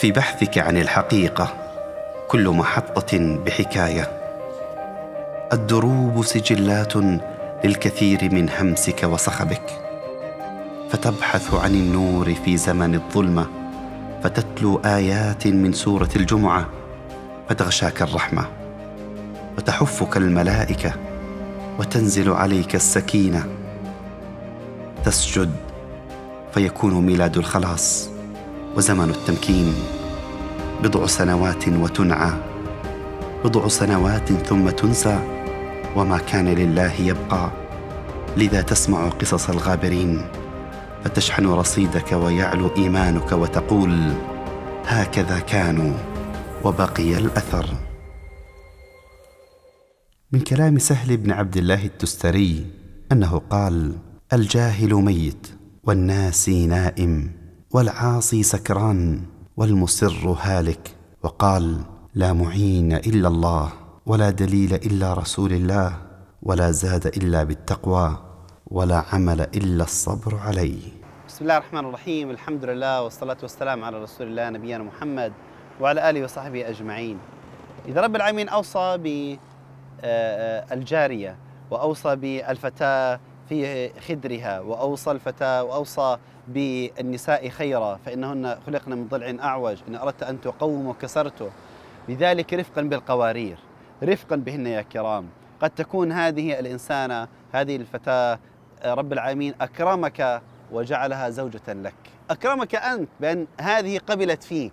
في بحثك عن الحقيقة كل محطة بحكاية. الدروب سجلات للكثير من همسك وصخبك. فتبحث عن النور في زمن الظلمة فتتلو آيات من سورة الجمعة فتغشاك الرحمة. وتحفك الملائكة وتنزل عليك السكينة. تسجد فيكون ميلاد الخلاص. وزمن التمكين بضع سنوات وتنعى بضع سنوات ثم تنسى وما كان لله يبقى لذا تسمع قصص الغابرين فتشحن رصيدك ويعلو إيمانك وتقول هكذا كانوا وبقي الأثر. من كلام سهل بن عبد الله التستري أنه قال الجاهل ميت والناسي نائم. والعاصي سكران والمصر هالك وقال لا معين إلا الله ولا دليل إلا رسول الله ولا زاد إلا بالتقوى ولا عمل إلا الصبر عليه. بسم الله الرحمن الرحيم. الحمد لله والصلاة والسلام على رسول الله نبينا محمد وعلى آله وصحبه أجمعين. إذا رب العالمين أوصى بالجارية وأوصى بالفتاة في خدرها وأوصى الفتاة وأوصى بالنساء خيرا فإنهن خلقن من ضلع أعوج. إن أردت أن تقوم كسرته لذلك رفقا بالقوارير رفقا بهن يا كرام. قد تكون هذه الإنسانة هذه الفتاة رب العالمين أكرمك وجعلها زوجة لك. أكرمك أنت بأن هذه قبلت فيك.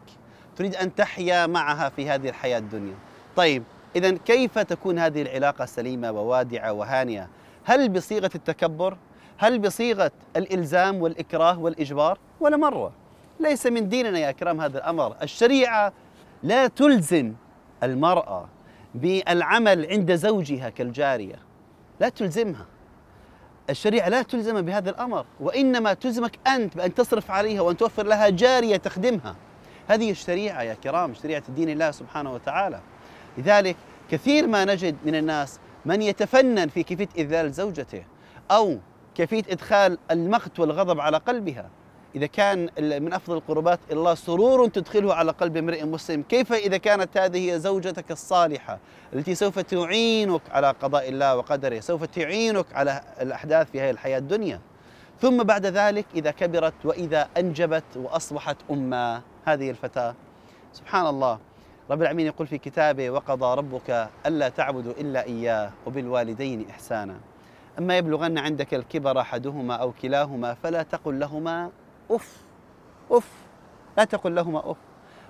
تريد أن تحيا معها في هذه الحياة الدنيا. طيب إذا كيف تكون هذه العلاقة سليمة ووادعة وهانية؟ هل بصيغة التكبر؟ هل بصيغة الإلزام والإكراه والإجبار؟ ولا مرة. ليس من ديننا يا أكرام هذا الأمر. الشريعة لا تلزم المرأة بالعمل عند زوجها كالجارية. لا تلزمها. الشريعة لا تلزم بهذا الأمر وإنما تلزمك أنت بأن تصرف عليها وأن توفر لها جارية تخدمها. هذه الشريعة يا كرام شريعة دين الله سبحانه وتعالى. لذلك كثير ما نجد من الناس من يتفنن في كيفية إذلال زوجته أو كيفية إدخال المقت والغضب على قلبها. إذا كان من أفضل القربات الله سرور تدخله على قلب امرئ مسلم. كيف إذا كانت هذه هي زوجتك الصالحة التي سوف تعينك على قضاء الله وقدره سوف تعينك على الأحداث في هذه الحياة الدنيا. ثم بعد ذلك إذا كبرت وإذا أنجبت وأصبحت أما هذه الفتاة. سبحان الله. رب العالمين يقول في كتابه وقضى ربك ألا تعبدوا إلا إياه وبالوالدين إحسانا. إما يبلغن عندك الكبر أحدهما أو كلاهما فلا تقل لهما أف أف لا تقل لهما أف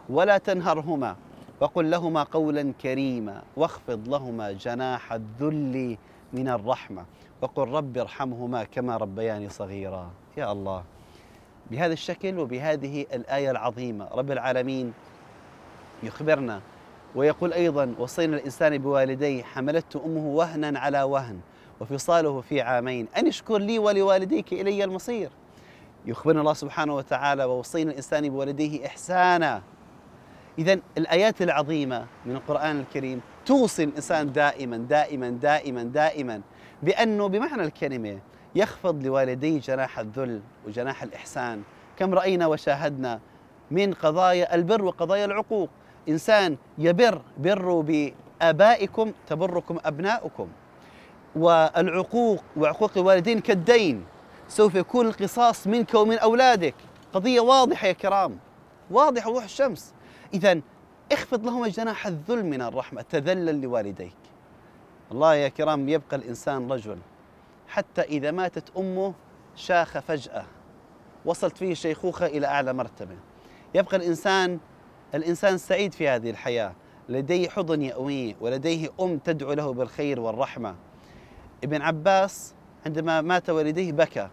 ولا تنهرهما وقل لهما قولا كريما واخفض لهما جناح الذل من الرحمة وقل رب ارحمهما كما ربياني صغيرا. يا الله. بهذا الشكل وبهذه الآية العظيمة رب العالمين يخبرنا ويقول أيضا وصينا الإنسان بوالديه حملته أمه وهنا على وهن وفصاله في عامين. أن اشكر لي ولوالديك إلي المصير. يخبرنا الله سبحانه وتعالى ووصينا الإنسان بوالديه إحسانا. إذا الآيات العظيمة من القرآن الكريم توصي الإنسان دائما دائما دائما دائما بأنه بمعنى الكلمة يخفض لوالديه جناح الذل وجناح الإحسان. كم رأينا وشاهدنا من قضايا البر وقضايا العقوق. إنسان يبر بروا بآبائكم تبركم أبناؤكم. والعقوق وعقوق الوالدين كالدين سوف يكون القصاص منك ومن أولادك. قضية واضحة يا كرام واضحة وضوح الشمس. إذا اخفض لهما جناح الذل من الرحمة تذلل لوالديك. الله يا كرام يبقى الإنسان رجل. حتى إذا ماتت أمه شاخ فجأة. وصلت فيه الشيخوخة إلى أعلى مرتبة. يبقى الإنسان الإنسان سعيد في هذه الحياة. لديه حضن يأويه ولديه أم تدعو له بالخير والرحمة. ابن عباس عندما مات والديه بكى.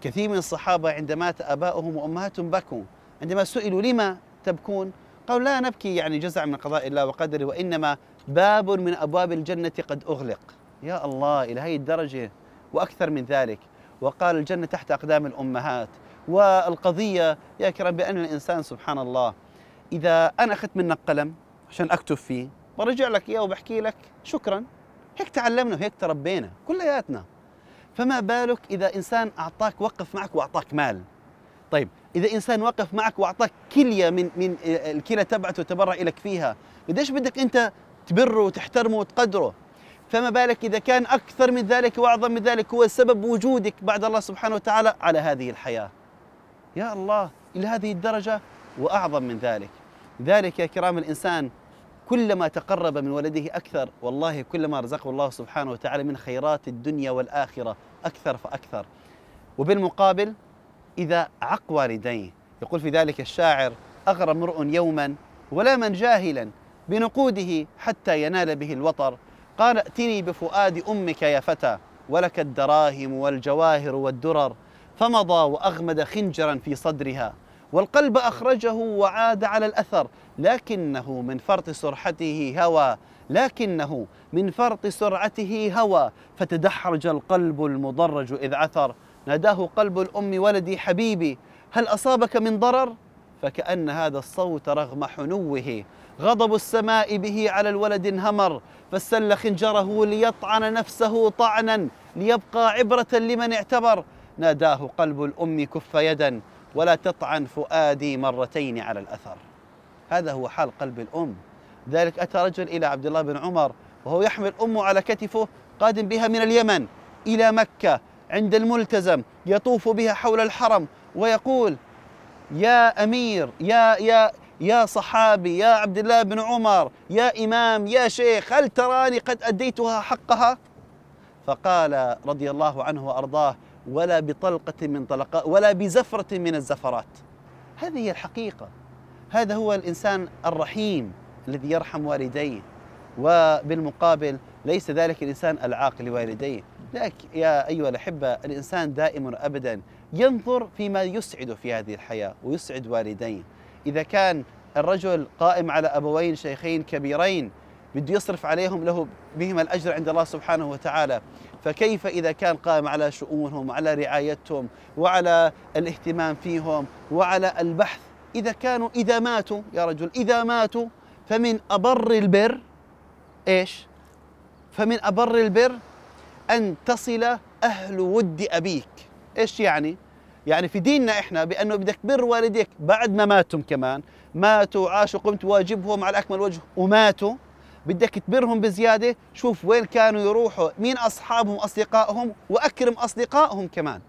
كثير من الصحابة عندما مات أباؤهم وأمهاتهم بكوا. عندما سئلوا لما تبكون؟ قالوا لا نبكي يعني جزع من قضاء الله وقدره وإنما باب من أبواب الجنة قد أغلق. يا الله إلى هذه الدرجة وأكثر من ذلك. وقال الجنة تحت أقدام الأمهات. والقضية يا كرام بأن الإنسان سبحان الله إذا أنا أخذت منك قلم عشان أكتب فيه برجع لك إياه وبحكي لك شكرا. هيك تعلمنا وهيك تربينا كلياتنا. فما بالك إذا إنسان أعطاك وقف معك وأعطاك مال؟ طيب إذا إنسان وقف معك وأعطاك كلية من من الكلى تبعته تبرع لك فيها قديش بدك أنت تبره وتحترمه وتقدره؟ فما بالك إذا كان أكثر من ذلك وأعظم من ذلك هو سبب وجودك بعد الله سبحانه وتعالى على هذه الحياة. يا الله إلى هذه الدرجة وأعظم من ذلك. لذلك يا كرام الإنسان كلما تقرب من ولده أكثر والله كلما رزقه الله سبحانه وتعالى من خيرات الدنيا والآخرة أكثر فأكثر. وبالمقابل إذا عق والديه يقول في ذلك الشاعر أغرى امرؤ يوما ولا من جاهلا بنقوده حتى ينال به الوطر. قال ائتني بفؤاد أمك يا فتى ولك الدراهم والجواهر والدرر فمضى وأغمد خنجرا في صدرها. والقلب أخرجه وعاد على الأثر. لكنه من فرط سرحته هوى. لكنه من فرط سرعته هوى. فتدحرج القلب المضرج إذ عثر. ناداه قلب الأم ولدي حبيبي. هل أصابك من ضرر؟ فكأن هذا الصوت رغم حنوه. غضب السماء به على الولد انهمر. فسل خنجره ليطعن نفسه طعنا. ليبقى عبرة لمن اعتبر. ناداه قلب الأم كف يدا. ولا تطعن فؤادي مرتين على الأثر. هذا هو حال قلب الأم. ذلك أتى رجل إلى عبد الله بن عمر وهو يحمل أمه على كتفه قادم بها من اليمن إلى مكة عند الملتزم يطوف بها حول الحرم ويقول يا أمير يا يا يا صحابي يا عبد الله بن عمر يا إمام يا شيخ هل تراني قد أديتها حقها؟ فقال رضي الله عنه وأرضاه ولا بطلقة من طلقات ولا بزفرة من الزفرات. هذه هي الحقيقة. هذا هو الإنسان الرحيم الذي يرحم والديه وبالمقابل ليس ذلك الإنسان العاق لوالديه. لكن يا أيها الأحبة الإنسان دائما ابدا ينظر فيما يسعد في هذه الحياة ويسعد والديه. إذا كان الرجل قائم على أبوين شيخين كبيرين بده يصرف عليهم له بهما الأجر عند الله سبحانه وتعالى. فكيف إذا كان قائم على شؤونهم وعلى رعايتهم وعلى الاهتمام فيهم وعلى البحث؟ إذا كانوا إذا ماتوا يا رجل إذا ماتوا فمن أبر البر إيش؟ فمن أبر البر أن تصل أهل ود أبيك. إيش يعني؟ يعني في ديننا إحنا بأنه بدك بر والديك بعد ما ماتوا كمان. ماتوا عاشوا قمت واجبهم على أكمل وجه وماتوا. بدك تبرهم بزيادة شوف وين كانوا يروحوا مين أصحابهم أصدقائهم وأكرم أصدقائهم كمان.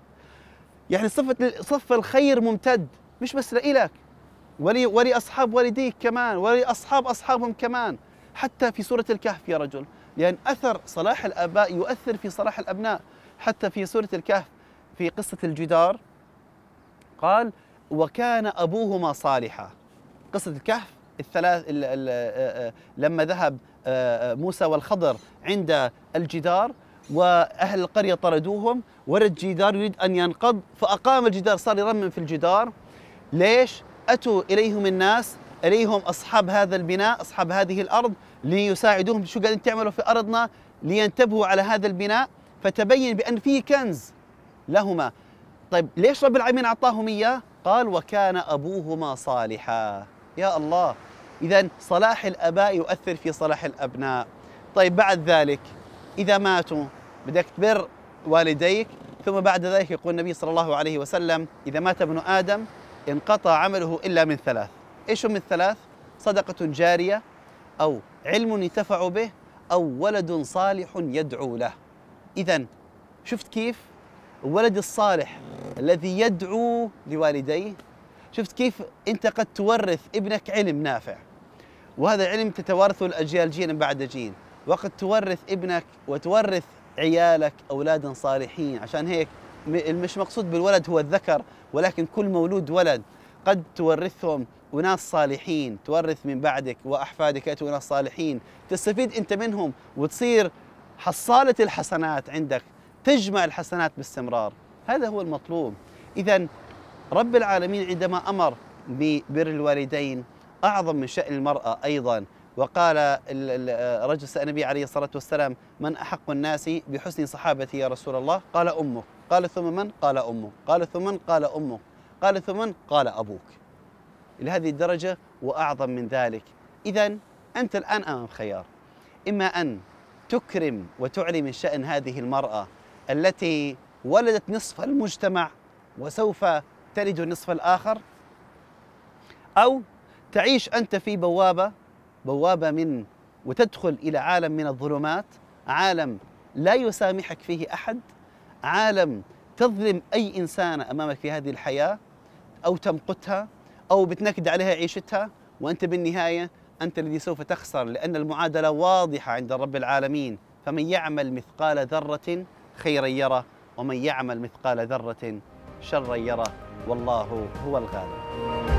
يعني صفة صف الخير ممتد مش بس لإلك. ولي ولي أصحاب والديك كمان ولي أصحاب أصحابهم كمان. حتى في سورة الكهف يا رجل. لأن أثر صلاح الأباء يؤثر في صلاح الأبناء. حتى في سورة الكهف في قصة الجدار قال وكان أبوهما صالحا. قصة الكهف الثلاث ال ال لما ذهب موسى والخضر عند الجدار وأهل القرية طردوهم ورد الجدار يريد أن ينقض فأقام الجدار صار يرمم في الجدار. ليش؟ أتوا إليهم الناس إليهم أصحاب هذا البناء أصحاب هذه الأرض ليساعدوهم. شو قاعدين تعملوا في أرضنا؟ لينتبهوا على هذا البناء. فتبين بأن فيه كنز لهما. طيب ليش رب العالمين أعطاهم إياه؟ قال وكان أبوهما صالحا. يا الله. اذا صلاح الأباء يؤثر في صلاح الأبناء. طيب بعد ذلك إذا ماتوا بدك تبر والديك ثم بعد ذلك يقول النبي صلى الله عليه وسلم إذا مات ابن آدم انقطع عمله إلا من ثلاث. إيش من ثلاث صدقة جارية أو علم ينتفع به أو ولد صالح يدعو له. اذا شفت كيف؟ الولد الصالح الذي يدعو لوالديه شفت كيف أنت قد تورث ابنك علم نافع. وهذا العلم تتوارثه الأجيال جيلا بعد جيل وقد تورث ابنك وتورث عيالك أولادا صالحين. عشان هيك مش مقصود بالولد هو الذكر ولكن كل مولود ولد قد تورثهم وناس صالحين. تورث من بعدك وأحفادك يأتوا ناس صالحين. تستفيد أنت منهم وتصير حصالة الحسنات عندك. تجمع الحسنات باستمرار. هذا هو المطلوب. اذا رب العالمين عندما أمر ببر الوالدين أعظم من شأن المرأة أيضا. وقال رجل سأل النبي عليه الصلاة والسلام من أحق الناس بحسن صحابتي يا رسول الله؟ قال أمك. قال ثم من؟ قال أمك. قال ثم من؟ قال أمك. قال ثم من؟ قال أبوك. إلى هذه الدرجة وأعظم من ذلك. إذا أنت الآن أمام خيار. إما أن تكرم وتعلي من شأن هذه المرأة التي ولدت نصف المجتمع وسوف تلد النصف الآخر أو تعيش أنت في بوابة بوابة من وتدخل إلى عالم من الظلمات عالم لا يسامحك فيه أحد عالم تظلم أي إنسان أمامك في هذه الحياة أو تمقتها أو بتنكد عليها عيشتها وأنت بالنهاية أنت الذي سوف تخسر لأن المعادلة واضحة عند رب العالمين. فمن يعمل مثقال ذرة خيرا يره ومن يعمل مثقال ذرة شرا يره والله هو الغالب.